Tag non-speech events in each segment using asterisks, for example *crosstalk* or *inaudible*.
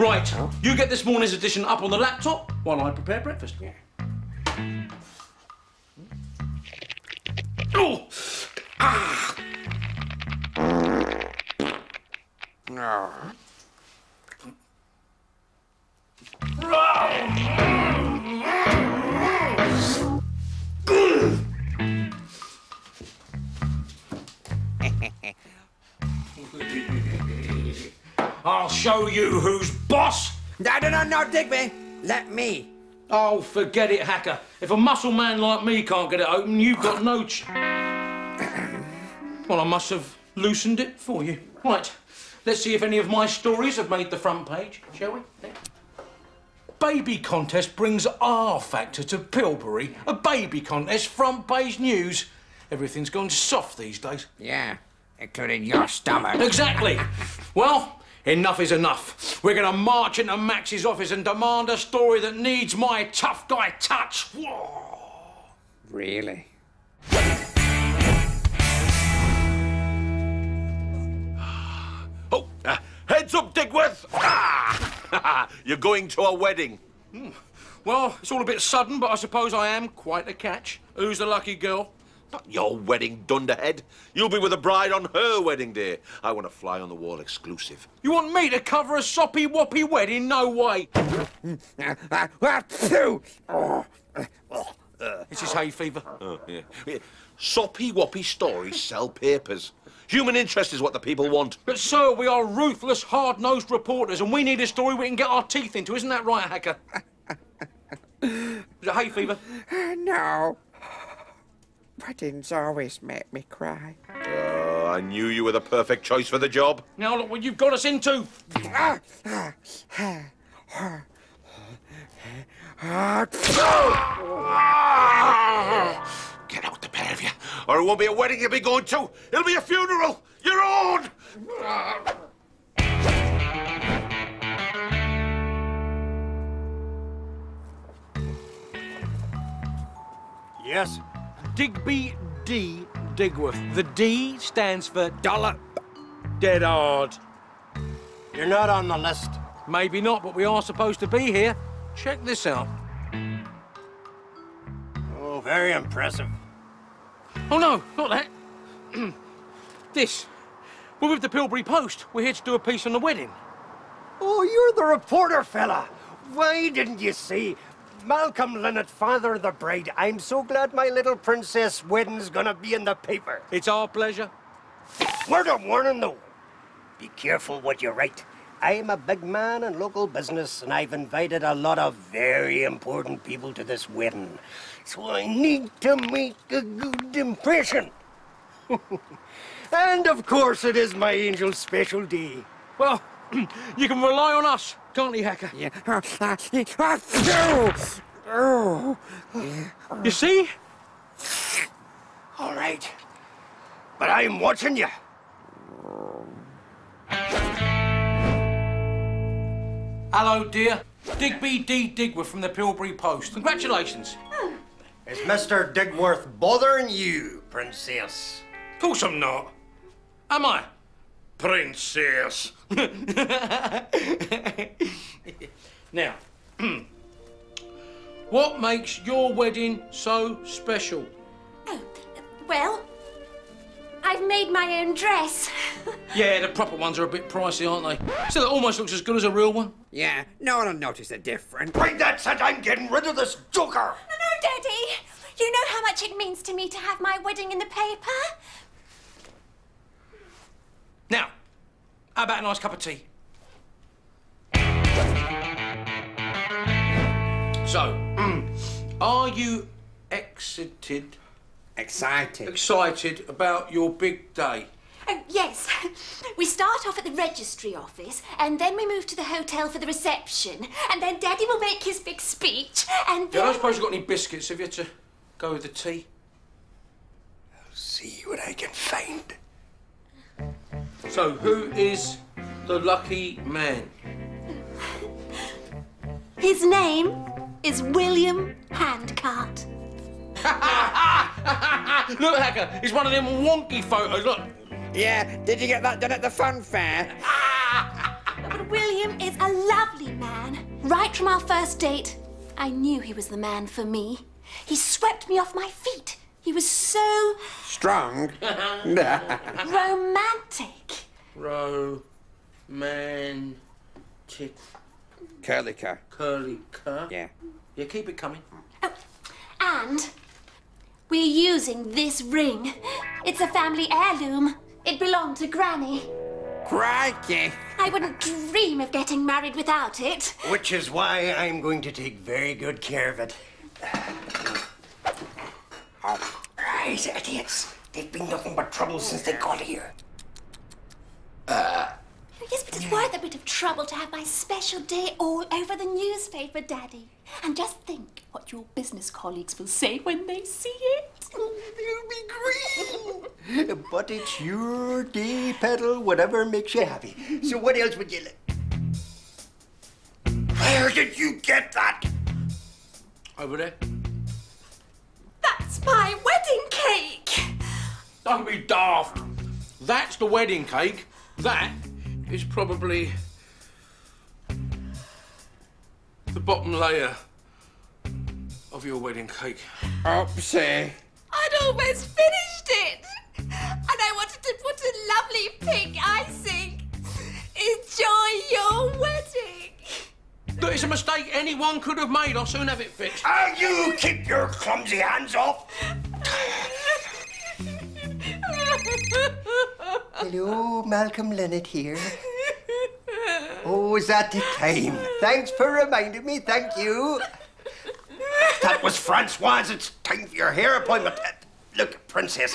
Right, you get this morning's edition up on the laptop while I prepare breakfast. Yeah. Oh! I'll show you who's boss. No, no, no, no, Digby. Let me. Oh, forget it, Hacker. If a muscle man like me can't get it open, you've got no ch... *coughs* well, I must have loosened it for you. Right, let's see if any of my stories have made the front page, shall we? Baby contest brings R Factor to Pilbury. A baby contest, front page news. Everything's gone soft these days. Yeah, including your stomach. Exactly. well, enough is enough. We're going to march into Max's office and demand a story that needs my tough guy touch. Whoa. Really? *sighs* Oh, uh, heads up, Digworth! Ah! *laughs* You're going to a wedding. Well, it's all a bit sudden, but I suppose I am quite a catch. Who's the lucky girl? Not your wedding, dunderhead. You'll be with the bride on her wedding day. I want a fly on the wall exclusive. You want me to cover a soppy woppy wedding? No way. This is hay fever. Oh, yeah. yeah. Soppy woppy stories sell papers. Human interest is what the people want. But, sir, we are ruthless, hard-nosed reporters, and we need a story we can get our teeth into. Isn't that right, Hacker? is it hay fever? no. Weddings always make me cry. Oh, I knew you were the perfect choice for the job. Now look what you've got us into. Get out, the pair of you, or it won't be a wedding you'll be going to. It'll be a funeral. You're on. Digby D. Digworth. The D stands for Dollar. Dead hard. You're not on the list. maybe not, but we are supposed to be here. Check this out. Oh, very impressive. Oh no, not that. *clears throat* this. We're with the Pilbury Post. We're here to do a piece on the wedding. Oh, you're the reporter fella. Why didn't you see? Malcolm Linnet, father of the bride. I'm so glad my little princess wedding's gonna be in the paper. It's our pleasure. Word of warning, though. Be careful what you write. I'm a big man in local business, and I've invited a lot of very important people to this wedding. So I need to make a good impression. *laughs* and of course, it is my angel's special day. Well, *clears throat* you can rely on us, can't you, Hacker? Uh, uh, uh, oh! Oh! Yeah. You see? All right. But I'm watching you. Hello, dear. Digby D. Digworth from the Pilbury Post. Congratulations. Is Mr. Digworth bothering you, princess? Of course I'm not. Am I? Princess. *laughs* now, *clears throat* what makes your wedding so special? Oh, well, I've made my own dress. *laughs* Yeah, the proper ones are a bit pricey, aren't they? Still, it almost looks as good as a real one. Yeah, no one will notice the difference. Right, that's it. I'm getting rid of this joker. No, no, Daddy. You know how much it means to me to have my wedding in the paper? Now, how about a nice cup of tea? So, mm, are you excited, Excited. excited about your big day? Oh, yes. *laughs* We start off at the registry office, and then we move to the hotel for the reception, and then Daddy will make his big speech, and Yeah, I don't suppose you've got any biscuits, have you, to go with the tea? I'll see what I can find. So, who is the lucky man? His name is William Handcart. *laughs* Look, Hacker, it's one of them wonky photos. Look, Yeah, did you get that done at the fun fair? *laughs* But William is a lovely man. Right from our first date, I knew he was the man for me. He swept me off my feet. He was so Strong? *laughs* romantic. Romantic Curly cur. curly cur. Yeah. Yeah, keep it coming. Oh, and we're using this ring. It's a family heirloom. It belonged to Granny. Crikey! I wouldn't dream of getting married without it. Which is why I'm going to take very good care of it. Oh, right, idiots. They've been nothing but trouble since they got here. Yes, but it's worth a bit of trouble to have my special day all over the newspaper, Daddy. And just think what your business colleagues will say when they see it. Oh, It'll be great. *laughs* but it's your day, Petal, whatever makes you happy. So what else would you like? Where did you get that? Over there. That's my wedding cake. Don't be daft. That's the wedding cake. That is probably the bottom layer of your wedding cake. Oopsie. I'd almost finished it. And I wanted to put a lovely pink icing. Enjoy your wedding. Look, it's a mistake anyone could have made. I'll soon have it fixed. Ah, you keep your clumsy hands off. *laughs* Hello, Malcolm Lennox here. Oh, is that the time? Thanks for reminding me, thank you. That was Francoise. It's time for your hair appointment. Uh, Look, Princess,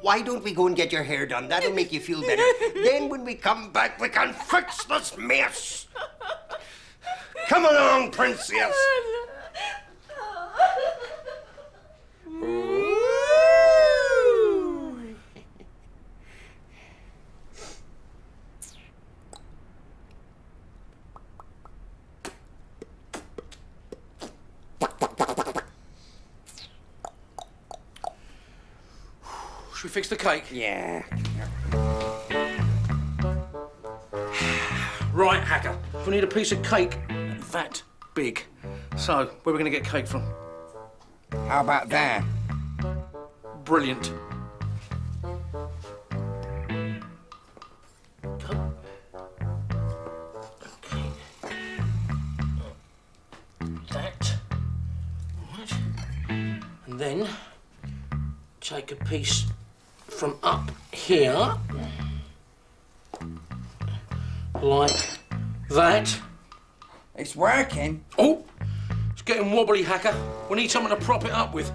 why don't we go and get your hair done? That'll make you feel better. then when we come back, we can fix this mess. Come along, Princess. Should we fix the cake? Yeah. Right, Hacker. We need a piece of cake that big. So, where are we going to get cake from? How about there? Brilliant. Getting wobbly, Hacker. We need something to prop it up with.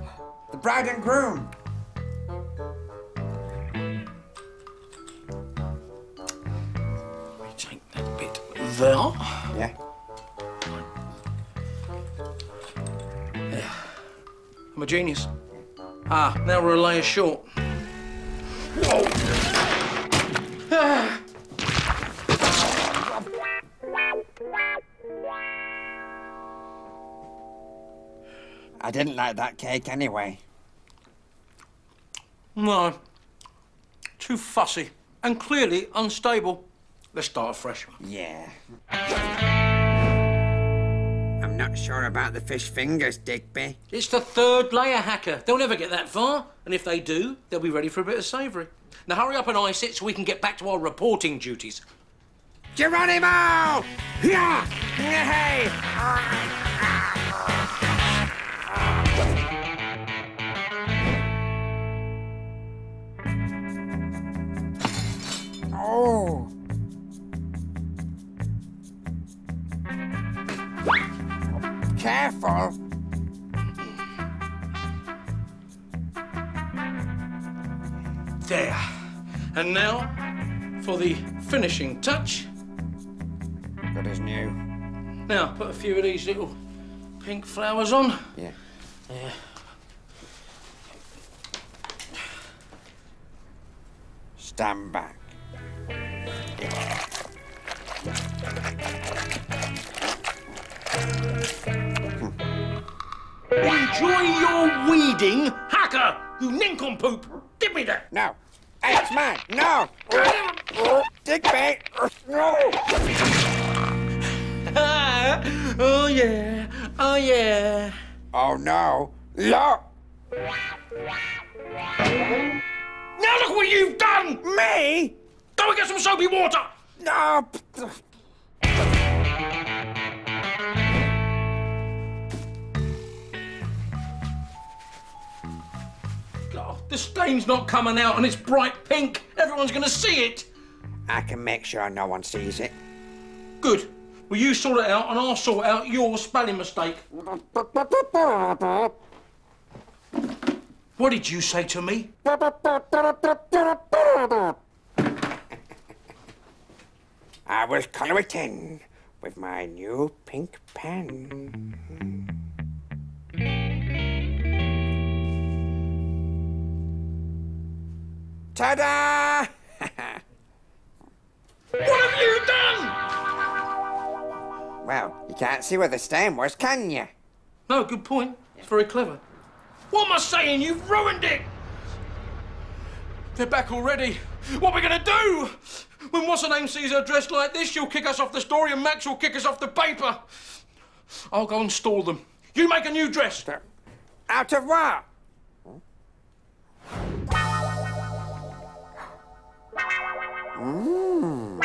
The bride and groom. We take that bit there. Yeah. I'm a genius. Ah, now we're a layer short. I didn't like that cake anyway. No. Too fussy and clearly unstable. Let's start a fresh. One. Yeah. I'm not sure about the fish fingers, Digby. It's the third layer, Hacker. They'll never get that far. And if they do, they'll be ready for a bit of savoury. Now hurry up and ice it so we can get back to our reporting duties. Geronimo! Yeah! Hey! Oh! Careful! There. And now for the finishing touch. Good as new. Now put a few of these little pink flowers on. Yeah. There. Stand back. Enjoy your weeding, Hacker! You nincompoop! Give me that! No! Hey, it's mine! No! Digby! No! *laughs* oh, yeah. Oh, yeah. Oh no. Look! Now look what you've done! Me? Go and get some soapy water! No. The stain's not coming out and it's bright pink. Everyone's going to see it. I can make sure no one sees it. Good. Well, you sort it out and I'll sort out your spelling mistake. What did you say to me? I will colour it in with my new pink pen. Ta-da! What have you done? well, you can't see where the stain was, can you? No, good point. It's very clever. What am I saying? You've ruined it! They're back already. What are we gonna do? When what's her name sees her dressed like this, she'll kick us off the story and Max will kick us off the paper. I'll go and stall them. You make a new dress. Out of what? Mmm.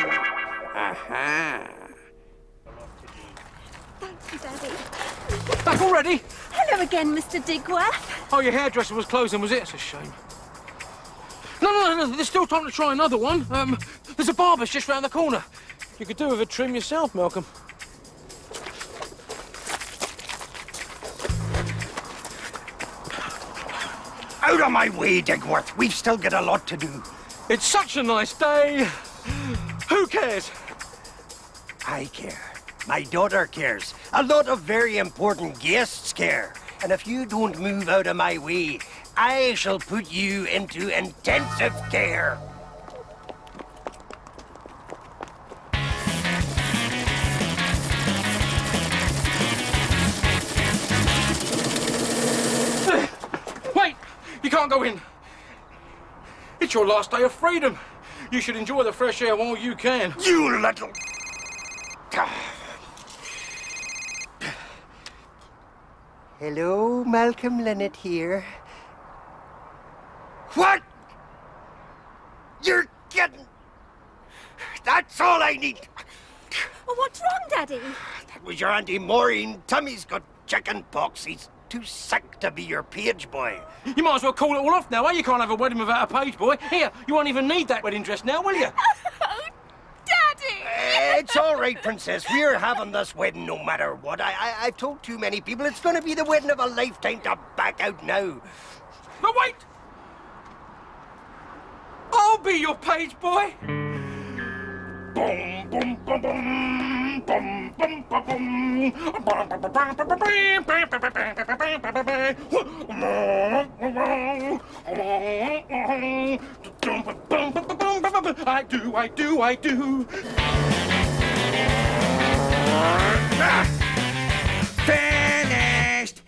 Aha. Thank you, Daddy. Back already? Hello again, Mr. Digworth. Oh, your hairdresser was closing, was it? It's a shame. No, no, no, no, there's still time to try another one. Um, there's a barber's just round the corner. You could do with a trim yourself, Malcolm. Out of my way, Digworth. We've still got a lot to do. It's such a nice day. Who cares? I care. My daughter cares. A lot of very important guests care. And if you don't move out of my way, I shall put you into intensive care. Wait! You can't go in. It's your last day of freedom. You should enjoy the fresh air while you can. You little. Ah. Hello, Malcolm Linnet here. What? You're kidding. That's all I need. Well, what's wrong, Daddy? That was your Auntie Maureen. Tommy's got chicken pox. He's too sick to be your page boy. You might as well call it all off now, eh? You can't have a wedding without a page boy. Here, you won't even need that wedding dress now, will you? *laughs* Oh, Daddy! Eh, It's all right, Princess. We're having this wedding no matter what. I, I, I've told too many people it's going to be the wedding of a lifetime to back out now. But wait! I'll be your page boy. Boom, boom, boom, boom, boom, boom, boom, boom. I do, I do, I do. Finished!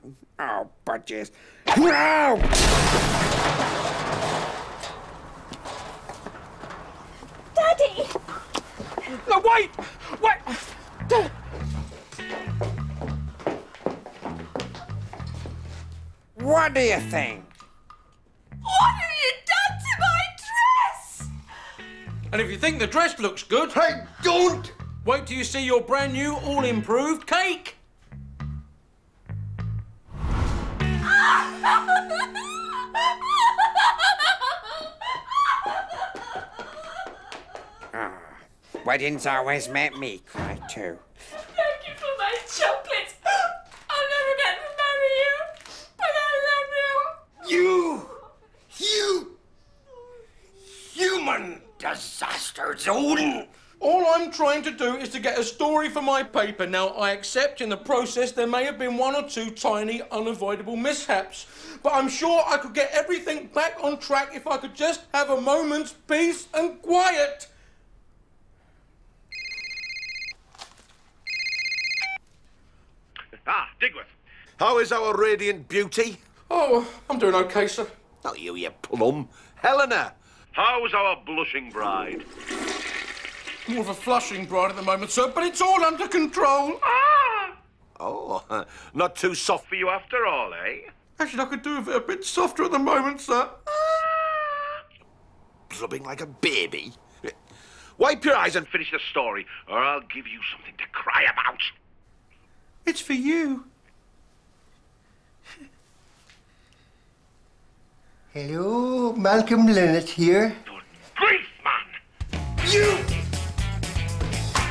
*laughs* *laughs* oh, budgies. No! Daddy! No, wait! Wait! What do you think? What have you done to my dress? And if you think the dress looks good, I don't! wait till you see your brand new, all improved cake. Weddings always make me cry too. Thank you for my chocolates. I'll never get to marry you, but I love you. You! You! Human disaster zone! All I'm trying to do is to get a story for my paper. Now, I accept in the process there may have been one or two tiny, unavoidable mishaps. But I'm sure I could get everything back on track if I could just have a moment's peace and quiet. Ah, Digworth. How is our radiant beauty? Oh, I'm doing okay, sir. Not you, you plum. Helena, how's our blushing bride? More of a flushing bride at the moment, sir, but it's all under control. Ah! Oh, *laughs* not too soft for you after all, eh? Actually, I could do with it a bit softer at the moment, sir. Blubbing like a baby. Wipe your eyes and finish the story, or I'll give you something to cry about. It's for you. Hello, Malcolm Linnet here. Good grief, man! You!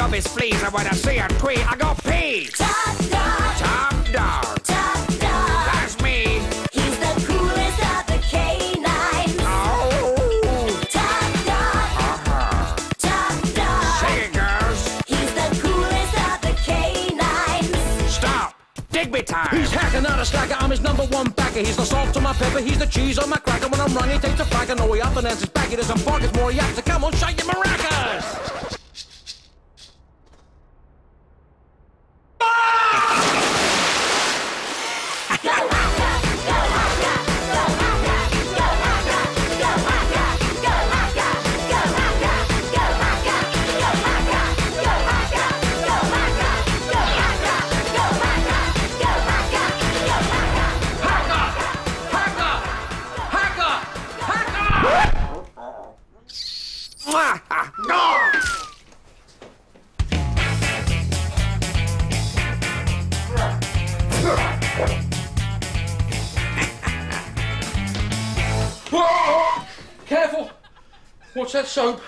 I these. gotta fleas, and when I see a tweet, I go pee. Top dog, Top dog. top dog. That's me. He's the coolest of the canines. Oh. Top dog, Uh-huh. top dog. Sing it, girls. He's the coolest of the canines. Stop. Digby time. He's hacking out a slacker, I'm his number one backer. He's the salt on my pepper, he's the cheese on my cracker. When I'm running, he takes a flag and away up and answers back. He doesn't bark, it's more he acts. So come on, shake your maracas! What's that soap?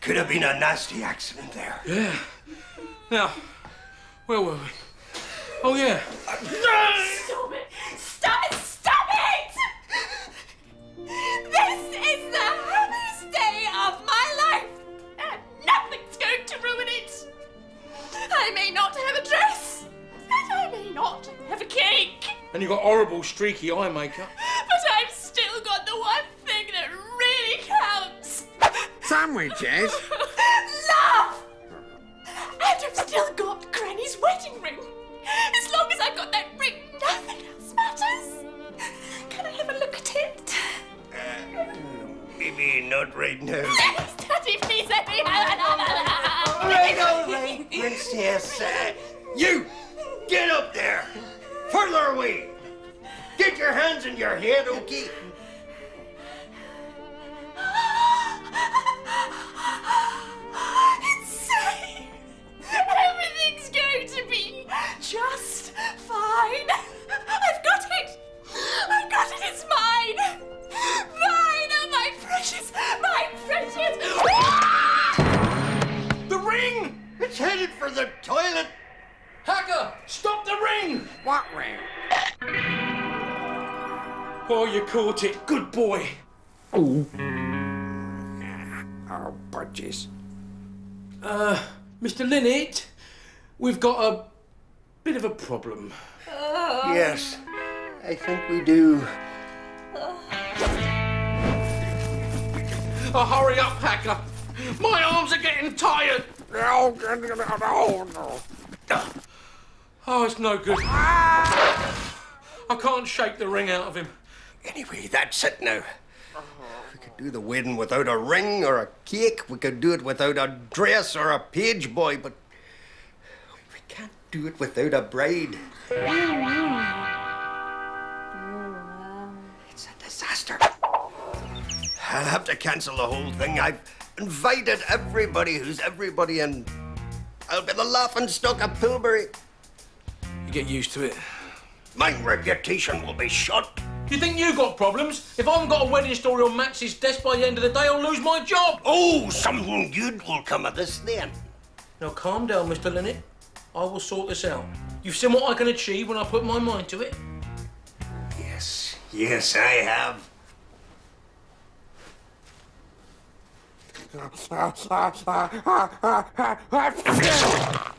Could have been a nasty accident there. Yeah. Now, where were we? Oh, yeah. Stop it! Stop it! Stop it! This is the happiest day of my life, and nothing's going to ruin it. I may not have a dress, and I may not have a cake, And you've got horrible streaky eye makeup. Sandwiches. Love! And I've still got Granny's wedding ring. As long as I've got that ring, nothing else matters. Can I have a look at it? Maybe not right now. *laughs* Please, Daddy, please let me have another. All right, all right, princess. Uh, you, get up there. Further away. Get your hands in your head, okay? What ring? Oh, you caught it. Good boy. Oh, budgies. Uh, Mr. Linnet, we've got a bit of a problem. Yes, I think we do. Oh, hurry up, Hacker. My arms are getting tired. No, no, no. Oh, it's no good. I can't shake the ring out of him. Anyway, that's it now. We could do the wedding without a ring or a cake. We could do it without a dress or a page boy, but we can't do it without a bride. It's a disaster. I'll have to cancel the whole thing. I've Invited everybody who's everybody, and I'll be the laughing stock of Pilbury. You get used to it. My reputation will be shot. You think you got problems? If I haven't got a wedding story on Max's desk by the end of the day, I'll lose my job. Oh, something good will come of this then. Now calm down, Mr. Linnet. I will sort this out. You've seen what I can achieve when I put my mind to it. Yes, yes, I have. *laughs*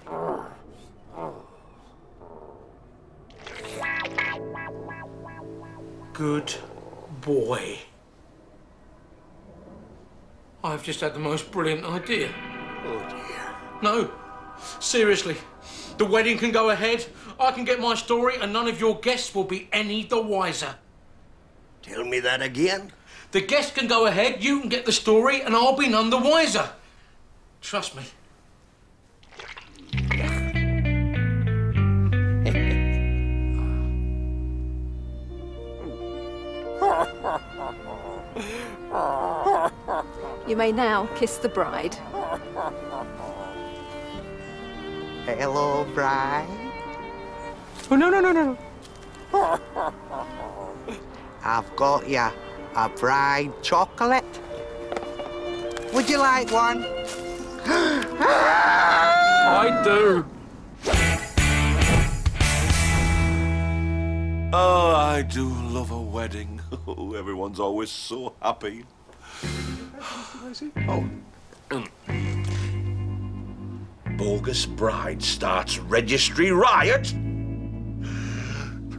Good boy. I've just had the most brilliant idea. Oh dear. No, seriously. The wedding can go ahead. I can get my story, and none of your guests will be any the wiser. Tell me that again. The guests can go ahead, you can get the story, and I'll be none the wiser. Trust me. You may now kiss the bride. Hello, bride. Oh, no, no, no, no. I've got ya a bride chocolate. Would you like one? *gasps* I do. Oh, I do love a wedding. *laughs* Oh, everyone's always so happy. Oh. *gasps* Bogus bride starts registry riot.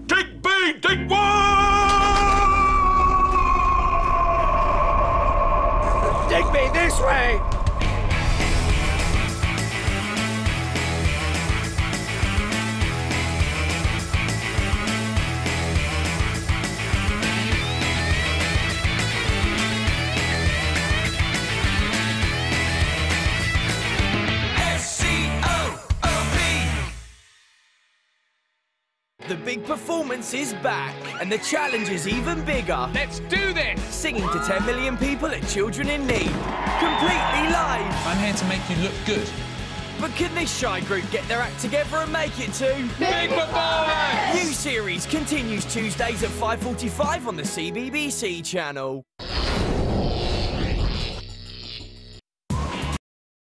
Dig B, dig one! Take me this way. Performance is back, and the challenge is even bigger. Let's do this! Singing to 10 million people at Children in Need. Completely live. I'm here to make you look good. But can this shy group get their act together and make it to... Big performance! New series continues Tuesdays at 5.45 on the CBBC channel.